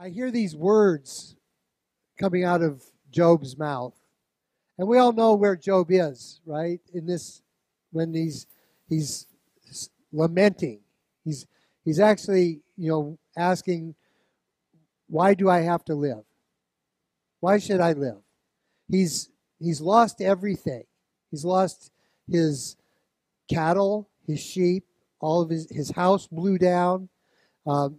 I hear these words coming out of Job's mouth. And we all know where Job is, right? In this when he's he's lamenting. He's he's actually, you know, asking why do I have to live? Why should I live? He's he's lost everything. He's lost his cattle, his sheep, all of his his house blew down. Um,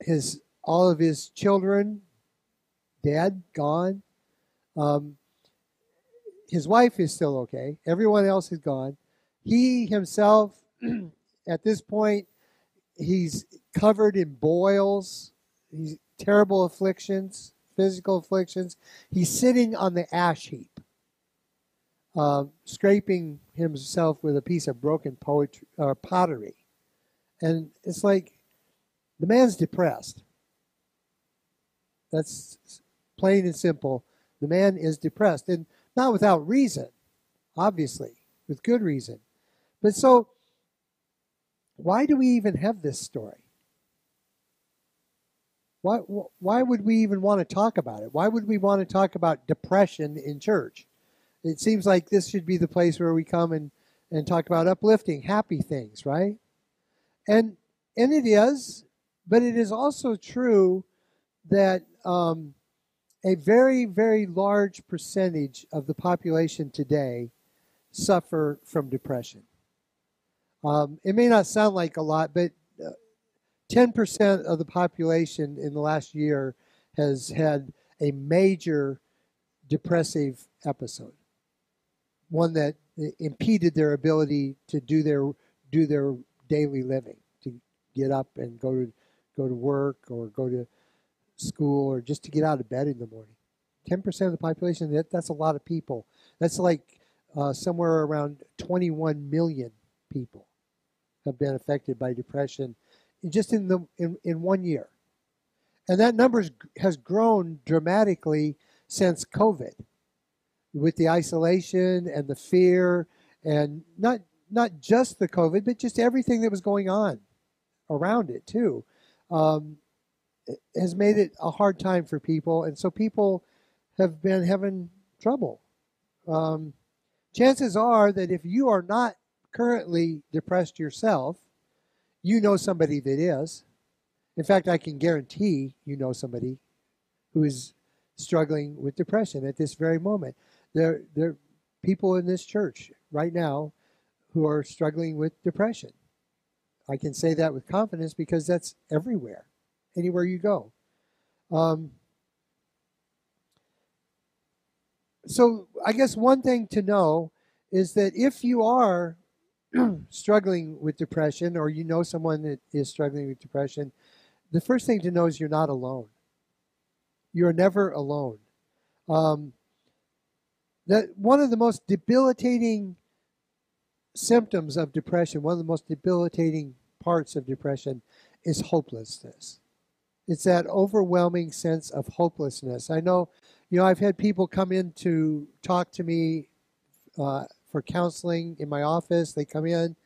his all of his children dead, gone. Um, his wife is still okay. Everyone else is gone. He himself, at this point, he's covered in boils. He's terrible afflictions, physical afflictions. He's sitting on the ash heap, uh, scraping himself with a piece of broken poetry, uh, pottery. And it's like the man's depressed. That's plain and simple. The man is depressed, and not without reason, obviously, with good reason. But so, why do we even have this story? Why, why would we even want to talk about it? Why would we want to talk about depression in church? It seems like this should be the place where we come and, and talk about uplifting, happy things, right? And and it is, but it is also true that um, a very, very large percentage of the population today suffer from depression. Um, it may not sound like a lot, but 10% of the population in the last year has had a major depressive episode, one that impeded their ability to do their do their daily living, to get up and go to go to work or go to school or just to get out of bed in the morning. 10% of the population, that, that's a lot of people. That's like uh, somewhere around 21 million people have been affected by depression just in the in, in one year. And that number has grown dramatically since COVID with the isolation and the fear and not not just the COVID, but just everything that was going on around it too, um, has made it a hard time for people, and so people have been having trouble. Um, chances are that if you are not currently depressed yourself, you know somebody that is. In fact, I can guarantee you know somebody who is struggling with depression at this very moment. There, there are people in this church right now who are struggling with depression. I can say that with confidence because that's everywhere, anywhere you go. Um, so I guess one thing to know is that if you are struggling with depression or you know someone that is struggling with depression, the first thing to know is you're not alone. You're never alone. Um, that one of the most debilitating symptoms of depression, one of the most debilitating parts of depression, is hopelessness. It's that overwhelming sense of hopelessness. I know, you know, I've had people come in to talk to me uh, for counseling in my office. They come in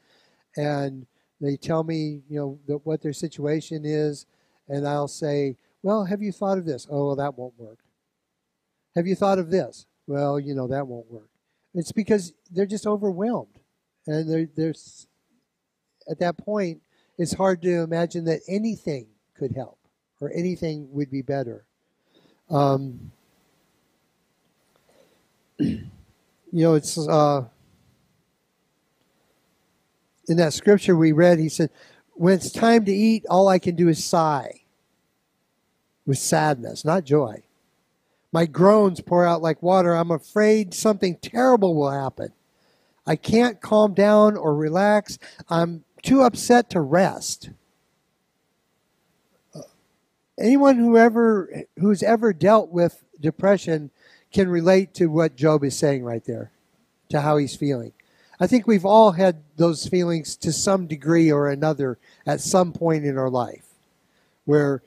and they tell me, you know, the, what their situation is, and I'll say, "Well, have you thought of this? Oh, well, that won't work. Have you thought of this? Well, you know, that won't work. It's because they're just overwhelmed, and they're, they're at that point. It's hard to imagine that anything could help or anything would be better. Um, you know, it's uh, in that scripture we read, he said, When it's time to eat, all I can do is sigh with sadness, not joy. My groans pour out like water. I'm afraid something terrible will happen. I can't calm down or relax. I'm too upset to rest. Anyone who ever who's ever dealt with depression can relate to what Job is saying right there, to how he's feeling. I think we've all had those feelings to some degree or another at some point in our life, where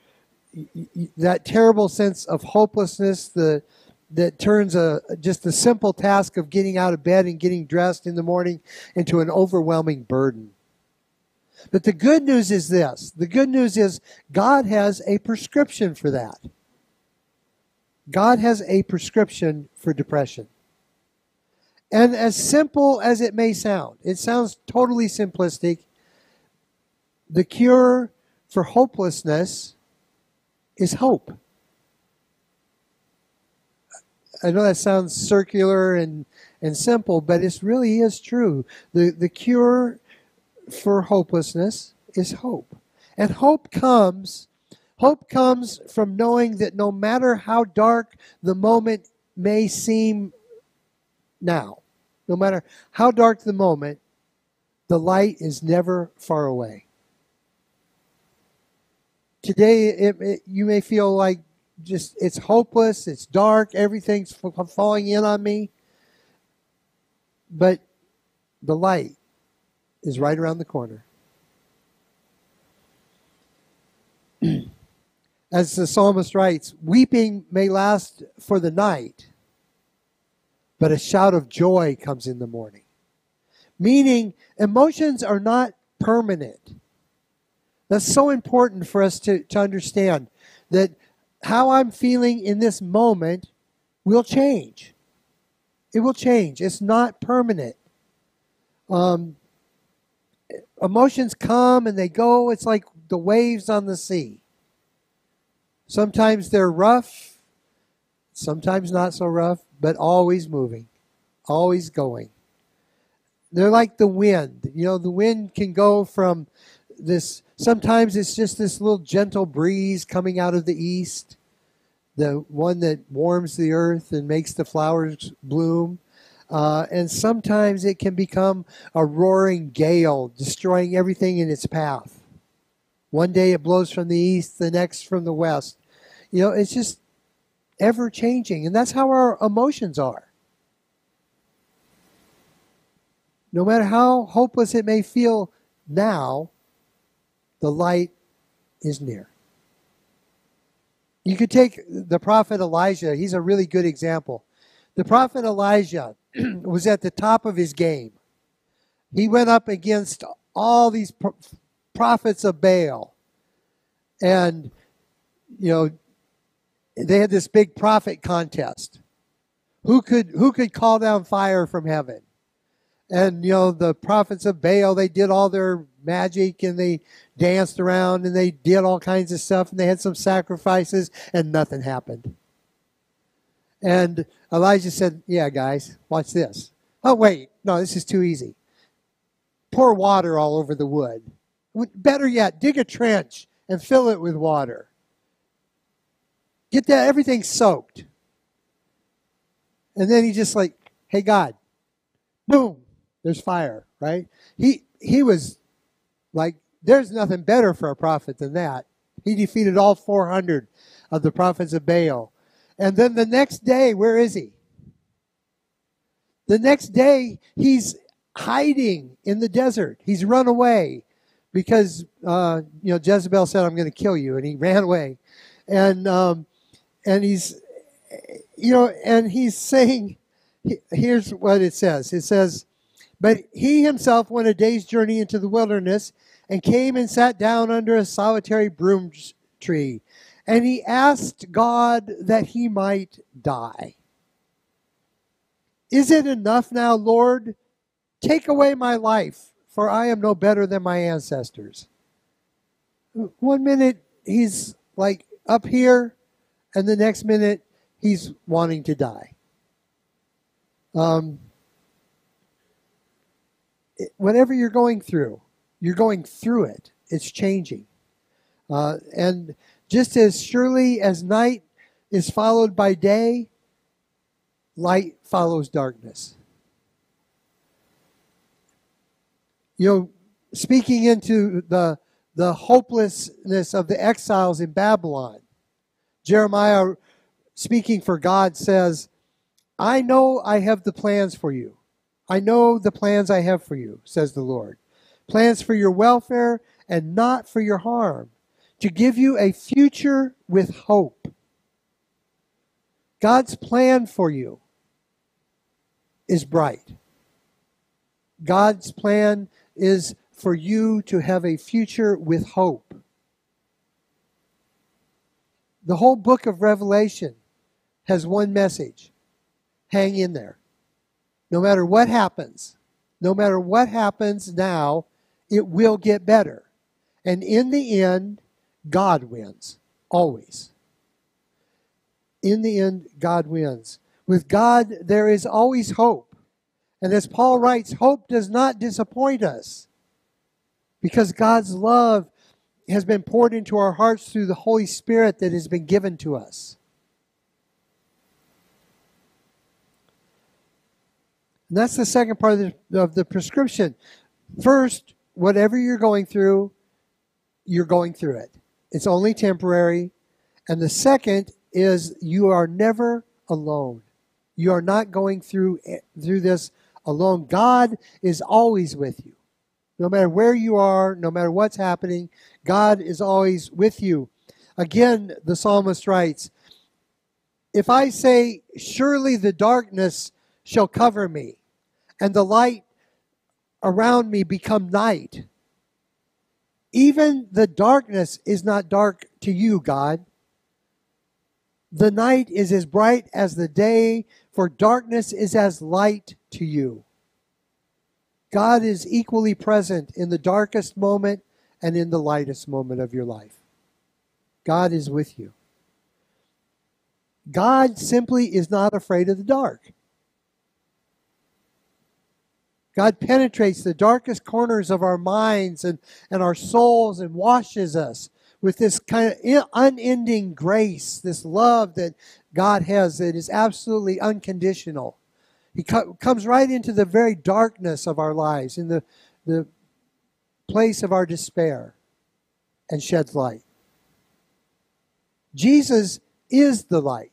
that terrible sense of hopelessness, the that turns a just the simple task of getting out of bed and getting dressed in the morning into an overwhelming burden. But the good news is this the good news is God has a prescription for that. God has a prescription for depression. And as simple as it may sound, it sounds totally simplistic. The cure for hopelessness is hope. I know that sounds circular and, and simple, but it really is true. The, the cure for hopelessness is hope. And hope comes hope comes from knowing that no matter how dark the moment may seem now, no matter how dark the moment, the light is never far away. Today, it, it, you may feel like just it's hopeless, it's dark, everything's falling in on me. But the light is right around the corner. As the psalmist writes, weeping may last for the night, but a shout of joy comes in the morning. Meaning, emotions are not permanent. That's so important for us to, to understand that how I'm feeling in this moment will change. It will change. It's not permanent. Um, emotions come and they go. It's like the waves on the sea. Sometimes they're rough, sometimes not so rough, but always moving, always going. They're like the wind. You know, the wind can go from this, sometimes it's just this little gentle breeze coming out of the east, the one that warms the earth and makes the flowers bloom. Uh, and sometimes it can become a roaring gale, destroying everything in its path. One day it blows from the east, the next from the west. You know, it's just ever changing. And that's how our emotions are. No matter how hopeless it may feel now, the light is near. You could take the prophet Elijah, he's a really good example. The prophet Elijah was at the top of his game. He went up against all these prophets of Baal. And, you know, they had this big prophet contest. Who could, who could call down fire from heaven? And, you know, the prophets of Baal, they did all their magic and they danced around and they did all kinds of stuff and they had some sacrifices and nothing happened. And Elijah said, Yeah, guys, watch this. Oh, wait, no, this is too easy. Pour water all over the wood. Better yet, dig a trench and fill it with water. Get that everything soaked. And then he just like, hey God, boom, there's fire, right? He he was like, there's nothing better for a prophet than that. He defeated all 400 of the prophets of Baal. And then the next day, where is he? The next day, he's hiding in the desert. He's run away because uh, you know Jezebel said, "I'm going to kill you," and he ran away. And um, and he's you know, and he's saying, here's what it says. It says, but he himself went a day's journey into the wilderness and came and sat down under a solitary broom tree. And he asked God that he might die. Is it enough now, Lord? Take away my life, for I am no better than my ancestors. One minute he's like up here, and the next minute he's wanting to die. Um, whatever you're going through, you're going through it. It's changing. Uh, and just as surely as night is followed by day, light follows darkness. You know, speaking into the, the hopelessness of the exiles in Babylon, Jeremiah, speaking for God, says, I know I have the plans for you. I know the plans I have for you, says the Lord. Plans for your welfare and not for your harm, to give you a future with hope. God's plan for you is bright. God's plan is for you to have a future with hope. The whole book of Revelation has one message hang in there. No matter what happens, no matter what happens now, it will get better. And in the end, God wins, always. In the end, God wins. With God, there is always hope. And as Paul writes, hope does not disappoint us because God's love has been poured into our hearts through the Holy Spirit that has been given to us. And that's the second part of the, of the prescription. First, whatever you're going through, you're going through it. It's only temporary. And the second is you are never alone. You are not going through eh, through this alone. God is always with you. No matter where you are, no matter what's happening, God is always with you. Again, the psalmist writes, If I say, Surely the darkness shall cover me, and the light around me become night. Even the darkness is not dark to you, God. The night is as bright as the day, for darkness is as light to you. God is equally present in the darkest moment and in the lightest moment of your life. God is with you. God simply is not afraid of the dark. God penetrates the darkest corners of our minds and, and our souls and washes us with this kind of unending grace, this love that God has that is absolutely unconditional. He co- comes right into the very darkness of our lives, in the, the place of our despair, and sheds light. Jesus is the light.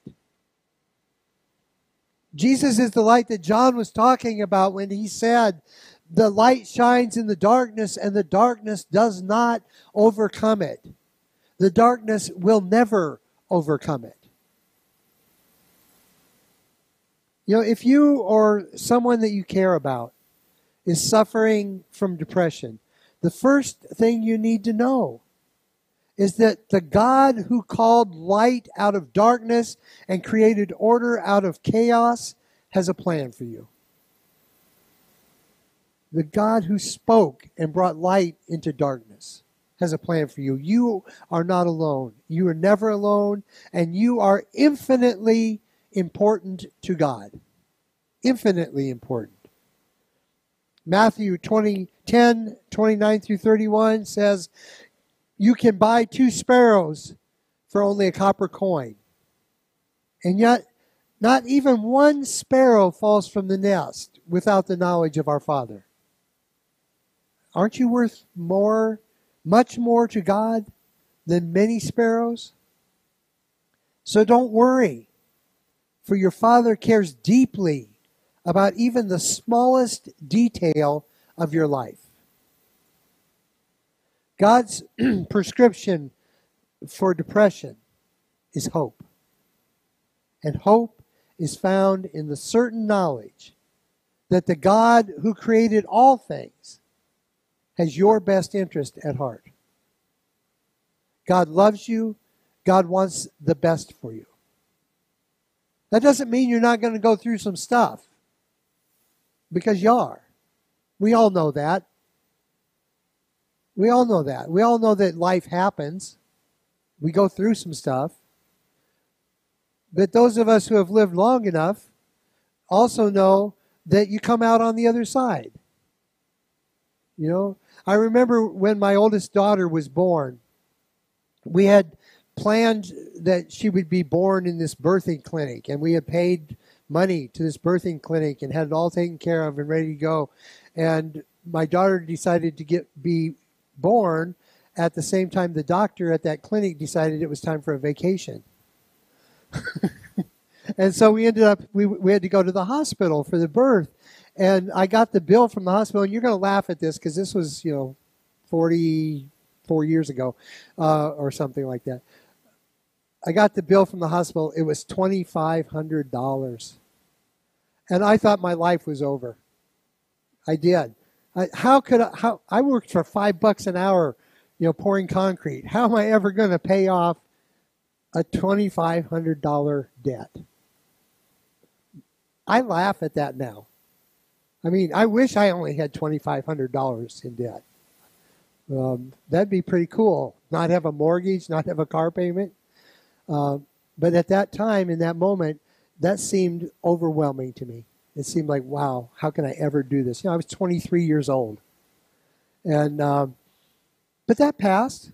Jesus is the light that John was talking about when he said, The light shines in the darkness, and the darkness does not overcome it. The darkness will never overcome it. You know, if you or someone that you care about is suffering from depression, the first thing you need to know is that the God who called light out of darkness and created order out of chaos has a plan for you. The God who spoke and brought light into darkness has a plan for you. You are not alone. You are never alone, and you are infinitely important to God. Infinitely important. Matthew 20, 10, 29 through 31 says, you can buy two sparrows for only a copper coin. And yet, not even one sparrow falls from the nest without the knowledge of our Father. Aren't you worth more, much more to God than many sparrows? So don't worry, for your Father cares deeply about even the smallest detail of your life. God's prescription for depression is hope. And hope is found in the certain knowledge that the God who created all things has your best interest at heart. God loves you. God wants the best for you. That doesn't mean you're not going to go through some stuff because you are. We all know that. We all know that. We all know that life happens. We go through some stuff. But those of us who have lived long enough also know that you come out on the other side. You know, I remember when my oldest daughter was born, we had planned that she would be born in this birthing clinic, and we had paid money to this birthing clinic and had it all taken care of and ready to go. And my daughter decided to get be born at the same time the doctor at that clinic decided it was time for a vacation. and so we ended up, we, we had to go to the hospital for the birth. And I got the bill from the hospital, and you're going to laugh at this because this was, you know, 44 years ago uh, or something like that. I got the bill from the hospital. It was $2,500. And I thought my life was over. I did. How could I, how I worked for five bucks an hour, you know, pouring concrete. How am I ever going to pay off a twenty five hundred dollar debt? I laugh at that now. I mean, I wish I only had twenty five hundred dollars in debt. Um, that'd be pretty cool. Not have a mortgage, not have a car payment. Uh, but at that time, in that moment, that seemed overwhelming to me. It seemed like, wow, how can I ever do this? You know, I was 23 years old, and um, but that passed,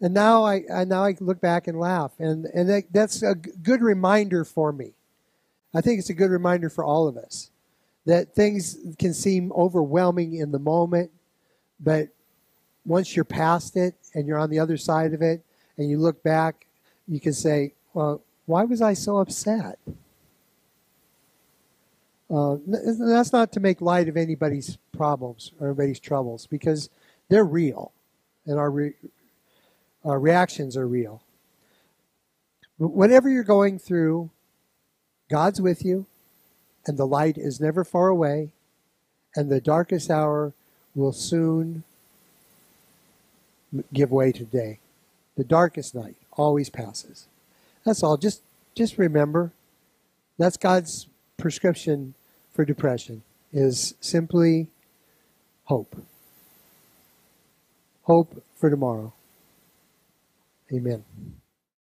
and now I, I now I look back and laugh, and and that, that's a good reminder for me. I think it's a good reminder for all of us that things can seem overwhelming in the moment, but once you're past it and you're on the other side of it, and you look back, you can say, well, why was I so upset? Uh, that's not to make light of anybody's problems or anybody's troubles because they're real and our, re- our reactions are real. But whatever you're going through, God's with you, and the light is never far away, and the darkest hour will soon give way to day. The darkest night always passes. That's all. Just just remember that's God's prescription for depression is simply hope. Hope for tomorrow. Amen.